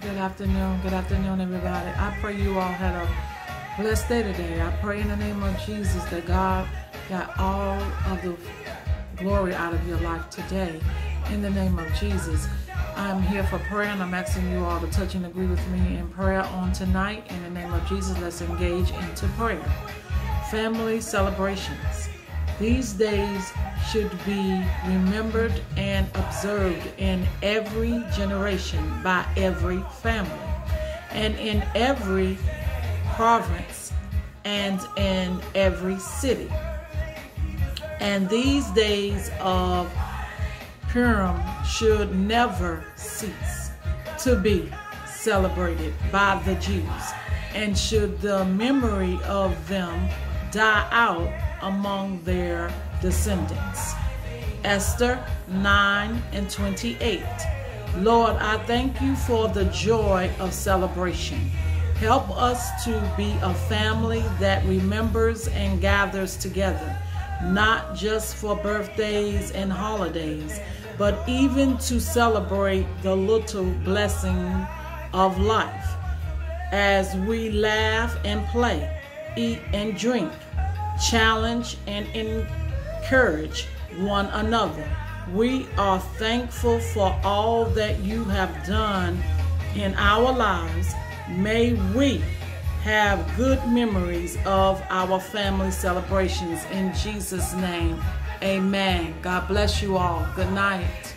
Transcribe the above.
Good afternoon. Good afternoon, everybody. I pray you all had a blessed day today. I pray in the name of Jesus that God got all of the glory out of your life today. In the name of Jesus. I'm here for prayer and I'm asking you all to touch and agree with me in prayer on tonight. In the name of Jesus, let's engage into prayer. Family celebrations. These days should be remembered and observed in every generation by every family and in every province and in every city. And these days of Purim should never cease to be celebrated by the Jews, and should the memory of them die out among their descendants. Esther 9 and 28. Lord, I thank you for the joy of celebration. Help us to be a family that remembers and gathers together, not just for birthdays and holidays, but even to celebrate the little blessing of life as we laugh and play, eat and drink, challenge and encourage one another. We are thankful for all that you have done in our lives. May we have good memories of our family celebrations. In Jesus' name, amen. God bless you all. Good night.